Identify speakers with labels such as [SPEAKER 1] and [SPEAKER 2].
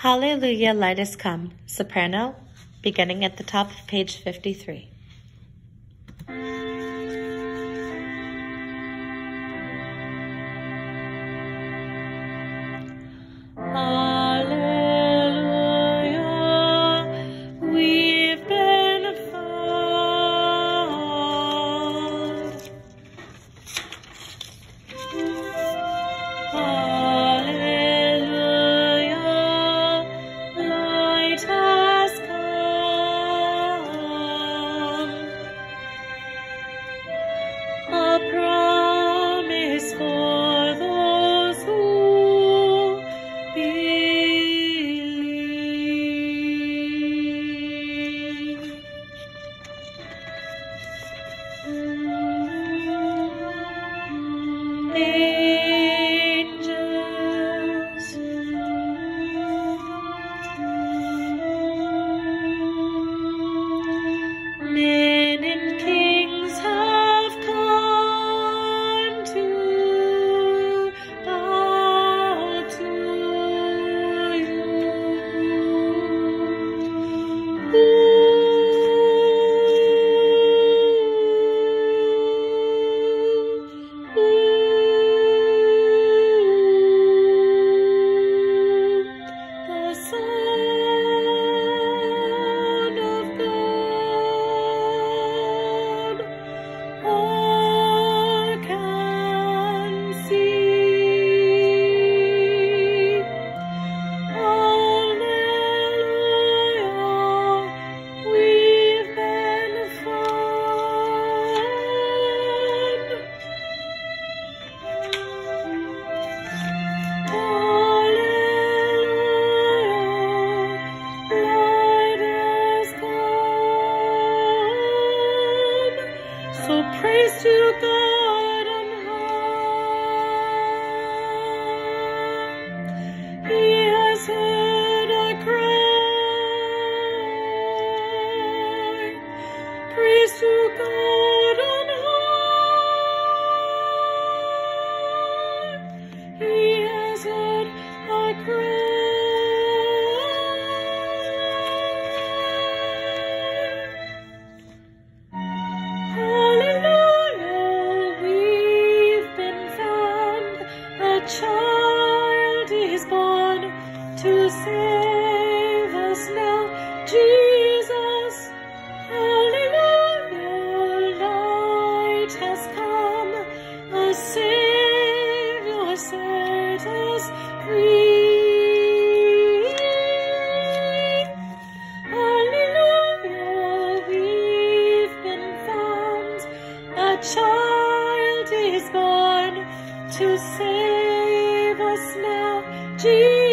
[SPEAKER 1] Hallelujah, light is come. Soprano, beginning at the top of page 53.
[SPEAKER 2] Angels. To God and he has heard our cry. To save us now. Jesus, hallelujah, light has come. A Savior set us free. Hallelujah, we've been found. A child is born to save us now. Jesus.